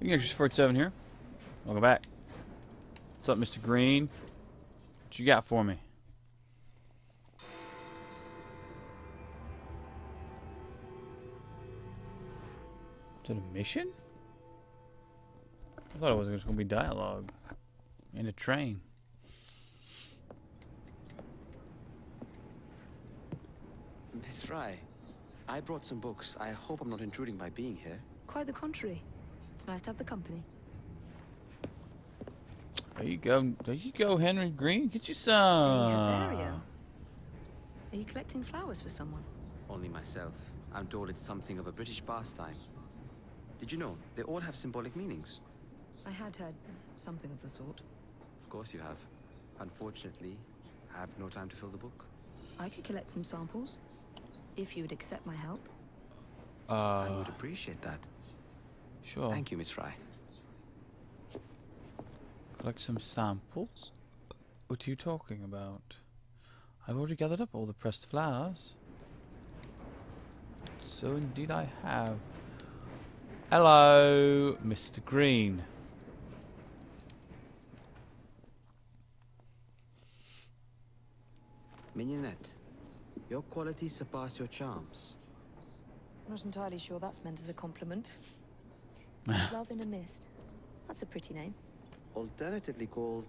English 47 here. Welcome back. What's up, Mr. Green? What you got for me? Is it a mission? I thought it was just going to be dialogue. In a train. Miss Frye, I brought some books. I hope I'm not intruding by being here. Quite the contrary. It's nice to have the company. There you go. There you go, Henry Green. Get you Hey, some. Herbarium. Are you collecting flowers for someone? Only myself. I'm told it's something of a British pastime. Did you know? They all have symbolic meanings. I had heard something of the sort. Of course you have. Unfortunately, I have no time to fill the book. I could collect some samples. If you would accept my help. I Uh, would appreciate that. Sure. Thank you, Miss Frye. Collect some samples. What are you talking about? I've already gathered up all the pressed flowers. So indeed I have. Hello, Mr. Green. Mignonette, your qualities surpass your charms. I'm not entirely sure that's meant as a compliment. Love in a mist. That's a pretty name. Alternatively called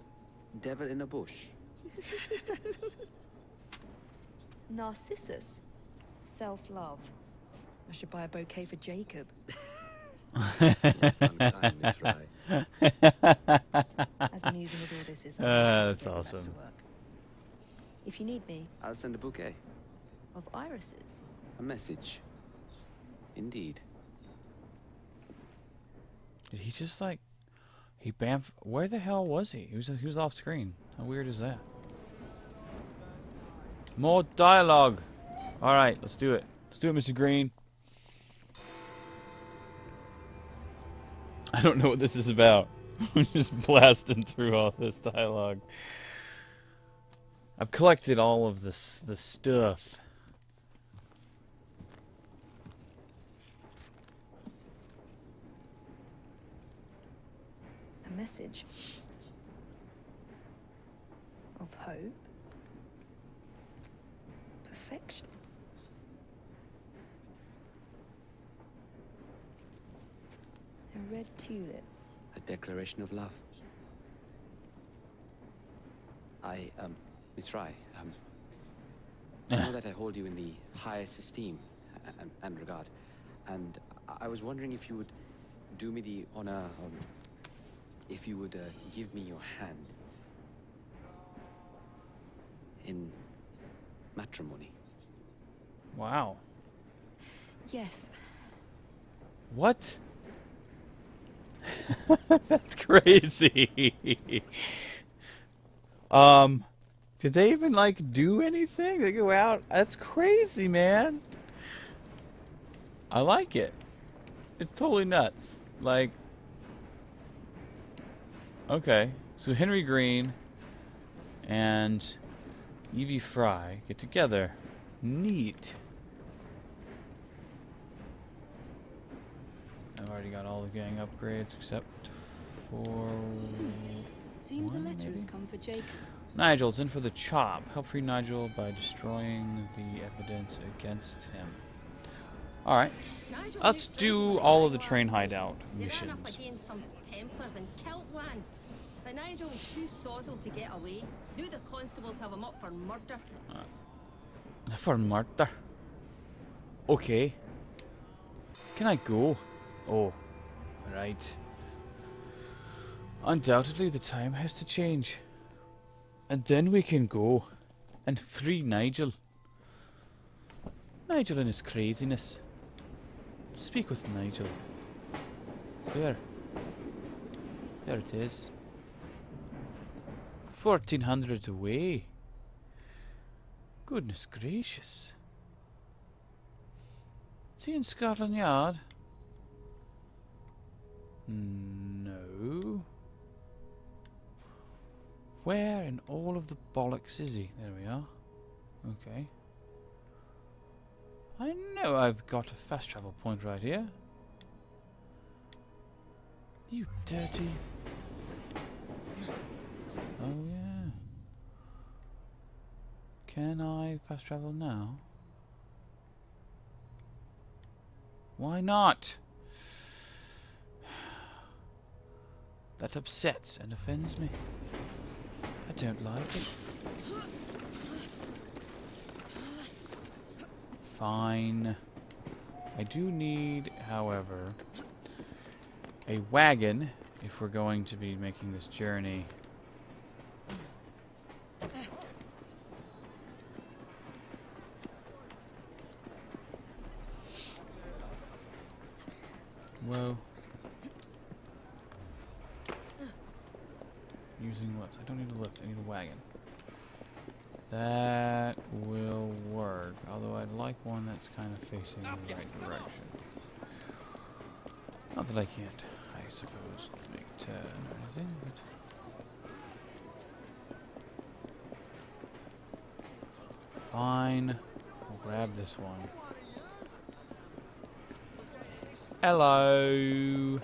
Devil in a Bush. Narcissus. Self-love. I should buy a bouquet for Jacob. Unkind, Miss Frye. As amusing as all this is, Ah, I'm that's to awesome. work. If you need me, I'll send a bouquet. of irises. A message. Indeed. Did he just like he bamf where the hell was he? He was he was off screen. How weird is that? More dialogue. Alright, let's do it. Let's do it, Mr. Green. I don't know what this is about. I'm just blasting through all this dialogue. I've collected all of this the stuff. Message. Of hope. Perfection. A red tulip. A declaration of love. I, um, Miss Fry, um, I know that I hold you in the highest esteem and, and regard, and I- I was wondering if you would do me the honor, um, if you would uh, give me your hand in matrimony. Wow. Yes. What? That's crazy. um, did they even like do anything? They go out. That's crazy, man. I like it. It's totally nuts. Like, okay, so Henry Green and Evie Frye get together. Neat. I've already got all the gang upgrades except for Seems a One, letter has come for Jacob. Nigel. It's in for the chop. Help free Nigel by destroying the evidence against him. All right, let's do all of the train hideout missions. But Nigel was too sozzled to get away. Now the constables have him up for murder. For murder. Okay. Can I go? Oh, right. Undoubtedly, the time has to change. And then we can go and free Nigel. Nigel and his craziness. Speak with Nigel. There. There it is. 1400 away. Goodness gracious. Is he in Scotland Yard? No. Where in all of the bollocks is he? There we are. Okay. I know I've got a fast travel point right here. You dirty. Oh yeah. Can I fast travel now? Why not? That upsets and offends me. I don't like it. Fine. I do need, however, a wagon if we're going to be making this journey. Whoa. Using what? I don't need a lift, I need a wagon. That will work, although I'd like one that's kind of facing the right direction. Not that I can't, I suppose, make turn or anything, but... Fine. I'll grab this one. Hello.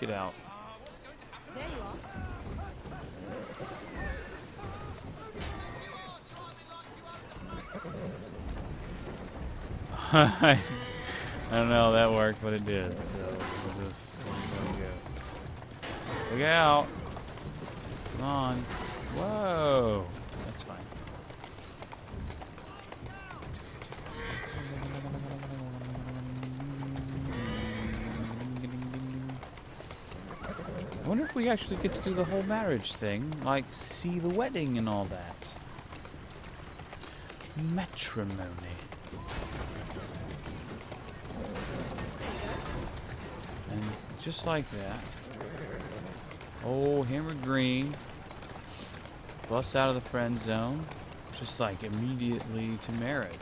Get out. I don't know how that worked, but it did. So we'll just go. Look out! Come on! Whoa! That's fine. I wonder if we actually get to do the whole marriage thing, like see the wedding and all that. Matrimony. And just like that. Oh, Hammer Green. Busts out of the friend zone. Just like immediately to marriage.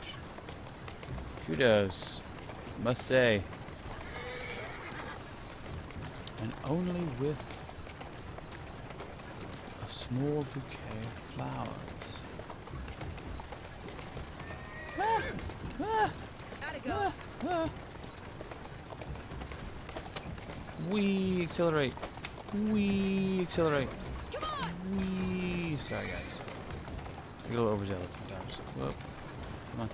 Kudos. Must say. And only with a small bouquet of flowers. Ah! Ah! Gotta go. Ah! We accelerate. We accelerate. We. Sorry, guys. I get a little overzealous sometimes. Whoop. Come on.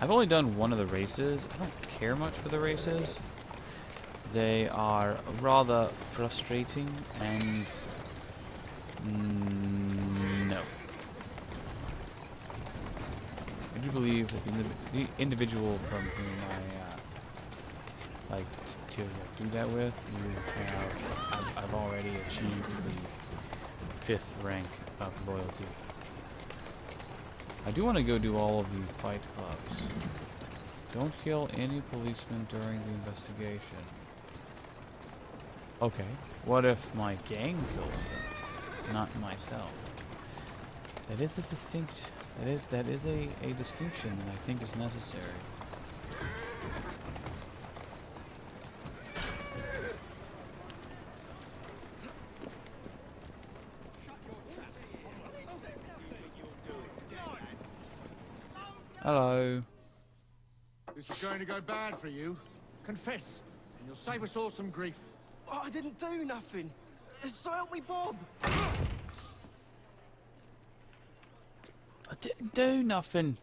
I've only done one of the races. I don't care much for the races. They are rather frustrating and. Mm, no. I do believe that the, indiv- the individual from whom I uh, like to like, do that with, you have. I've, I've already achieved the fifth rank of loyalty. I do want to go do all of the fight clubs. Don't kill any policemen during the investigation. Okay. What if my gang kills them, not myself? That is a distinct. That is that is a, a distinction that I think is necessary. Hello. This is going to go bad for you. Confess, and you'll save us all some grief. Oh, I didn't do nothing. Uh, so help me, Bob. I didn't do nothing.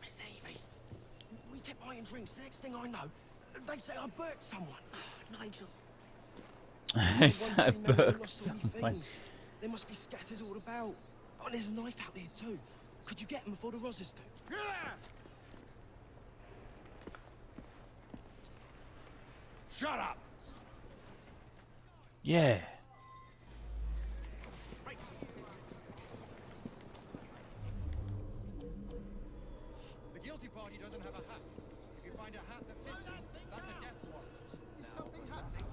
Miss Evie, we kept buying drinks. The next thing I know, they say I burnt someone. Ah, Nigel. It's One I too many, we burped lost all your someone. They must be scattered all about. Oh, and there's a knife out there too. Could you get him before the rozzers do? Shut up! Yeah. The guilty party doesn't have a hat. If you find a hat that fits him, that's a death warrant. Is something happening?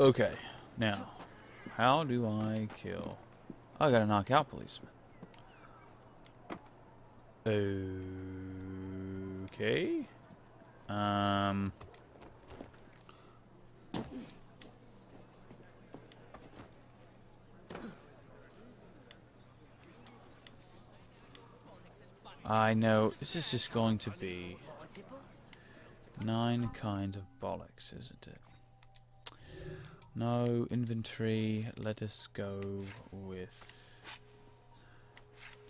Okay. Now, how do I kill? I gotta knock out policemen. Okay. Um. I know this is just going to be nine kinds of bollocks, isn't it? No inventory. Let us go with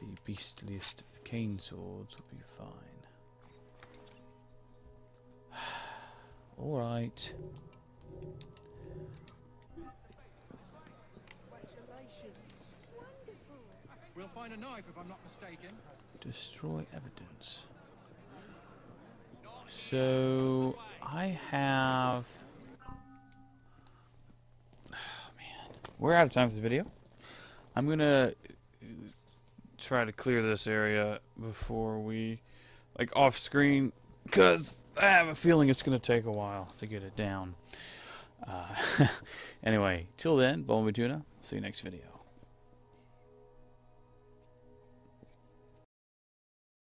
the beastliest of the cane swords. Will be fine. All right. We'll find a knife if I'm not mistaken. Destroy evidence. So I have. We're out of time for the video. I'm gonna uh, try to clear this area before we, like, off screen, because I have a feeling it's gonna take a while to get it down. Uh, anyway, till then, Bone Tuna. See you next video.